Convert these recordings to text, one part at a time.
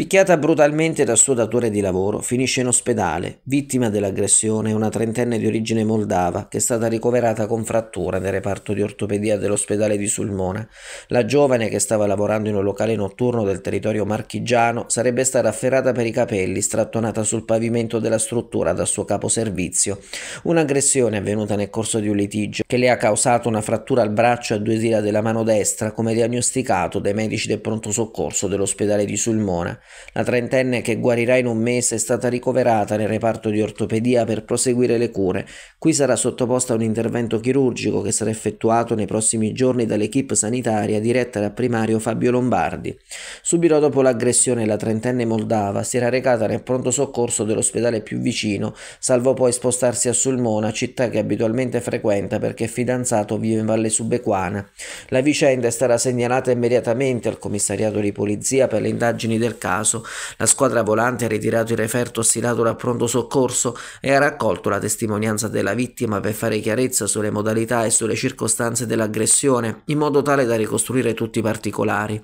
Picchiata brutalmente dal suo datore di lavoro, finisce in ospedale. Vittima dell'aggressione una trentenne di origine moldava che è stata ricoverata con frattura nel reparto di ortopedia dell'ospedale di Sulmona. La giovane, che stava lavorando in un locale notturno del territorio marchigiano, sarebbe stata afferrata per i capelli, strattonata sul pavimento della struttura dal suo capo servizio. Un'aggressione avvenuta nel corso di un litigio che le ha causato una frattura al braccio e a due dita della mano destra, come diagnosticato dai medici del pronto soccorso dell'ospedale di Sulmona. La trentenne che guarirà in un mese è stata ricoverata nel reparto di ortopedia per proseguire le cure. Qui sarà sottoposta a un intervento chirurgico che sarà effettuato nei prossimi giorni dall'equipe sanitaria diretta dal primario Fabio Lombardi. Subito dopo l'aggressione la trentenne moldava si era recata nel pronto soccorso dell'ospedale più vicino, salvo poi spostarsi a Sulmona, città che abitualmente frequenta perché fidanzato vive in Valle Subequana. La vicenda è stata segnalata immediatamente al commissariato di polizia per le indagini del caso caso. La squadra volante ha ritirato il referto stilato dal pronto soccorso e ha raccolto la testimonianza della vittima per fare chiarezza sulle modalità e sulle circostanze dell'aggressione, in modo tale da ricostruire tutti i particolari.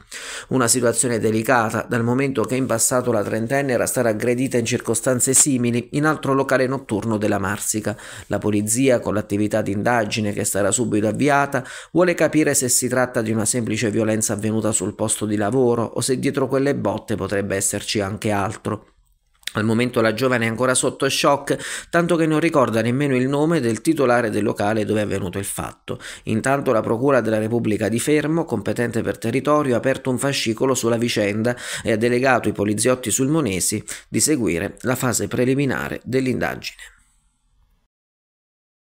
Una situazione delicata, dal momento che in passato la trentenne era stata aggredita in circostanze simili in altro locale notturno della Marsica. La polizia, con l'attività di indagine che sarà subito avviata, vuole capire se si tratta di una semplice violenza avvenuta sul posto di lavoro o se dietro quelle botte potrebbe potrebbe esserci anche altro. Al momento la giovane è ancora sotto shock, tanto che non ricorda nemmeno il nome del titolare del locale dove è avvenuto il fatto. Intanto la Procura della Repubblica di Fermo, competente per territorio, ha aperto un fascicolo sulla vicenda e ha delegato i poliziotti sulmonesi di seguire la fase preliminare dell'indagine.